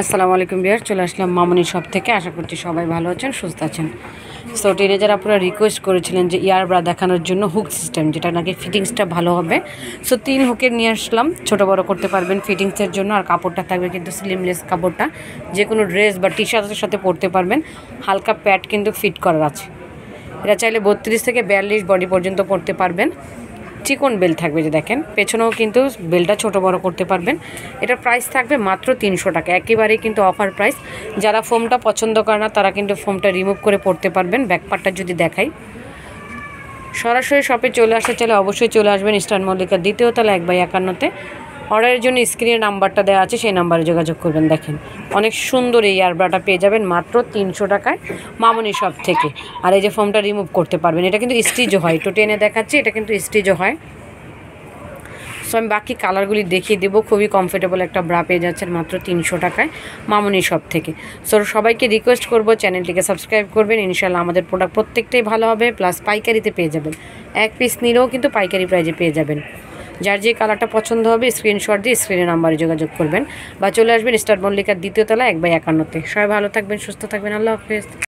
আসসালামু আলাইকুম বিয়ার, চলে আসলাম মামনি সব থেকে। আশা করছি সবাই ভালো আছেন, সুস্থ আছেন। সো টিনেজার আপনারা রিকোয়েস্ট করেছিলেন যে ইয়ার ব্রা দেখানোর জন্য হুক সিস্টেম যেটা নাকি ফিটিংসটা ভালো হবে। সো তিন হুকের নিয়ে আসলাম। ছোটো বড় করতে পারবেন ফিটিংসের জন্য, আর কাপড়টা থাকবে কিন্তু স্লিমলেস কাপড়টা। যে কোনো ড্রেস বা টি শার্টের সাথে পরতে পারবেন। হালকা প্যাড কিন্তু ফিট করার আছে। এটা চাইলে বত্রিশ থেকে বিয়াল্লিশ বডি পর্যন্ত পরতে পারবেন। চিকন বেল থাকবে যে দেখেন, পেছনেও কিন্তু বেলটা ছোট বড় করতে পারবেন। এটা প্রাইস থাকবে মাত্র তিনশো টাকা। একেবারেই কিন্তু অফার প্রাইস যারা ফোমটা পছন্দ করে না, তারা কিন্তু ফোমটা রিমুভ করে পড়তে পারবেন। ব্যাকপারটা যদি দেখাই। সরাসরি শপে চলে আসতে চাইলে অবশ্যই চলে আসবেন ইস্টার্ন মল্লিকার দ্বিতীয় তলা এক বাই একান্নতে। অর্ডারের জন্য স্ক্রিনে নাম্বারটা দেওয়া আছে, সেই নাম্বারে যোগাযোগ করবেন। দেখেন, অনেক সুন্দর এই ইয়ারব্রাটা পেয়ে যাবেন মাত্র তিনশো টাকায় মামনি শপ থেকে। আর এই যে ফোমটা রিমুভ করতে পারবেন, এটা কিন্তু স্টিচও হয়। একটু টেনে দেখাচ্ছি, এটা কিন্তু স্টিচও হয়। সো আমি বাকি কালারগুলি দেখিয়ে দেবো। খুবই কমফোর্টেবল একটা ব্রা পেয়ে যাচ্ছেন মাত্র তিনশো টাকায় মামনি শপ থেকে। সো সবাইকে রিকোয়েস্ট করব চ্যানেলটিকে সাবস্ক্রাইব করবেন। ইনশাল্লাহ আমাদের প্রোডাক্ট প্রত্যেকটাই ভালো হবে। প্লাস পাইকারিতে পেয়ে যাবেন। এক পিস নিলেও কিন্তু পাইকারি প্রাইজে পেয়ে যাবেন। যার যে কালারটা পছন্দ হবে স্ক্রিনশট দিয়ে স্ক্রিনের নাম্বারে যোগাযোগ করবেন। বা চলে আসবেন স্টার মল্লিকার দ্বিতীয় তলা এক বাই একান্নতে। সবাই ভালো থাকবেন, সুস্থ থাকবেন। আল্লাহ হাফেজ।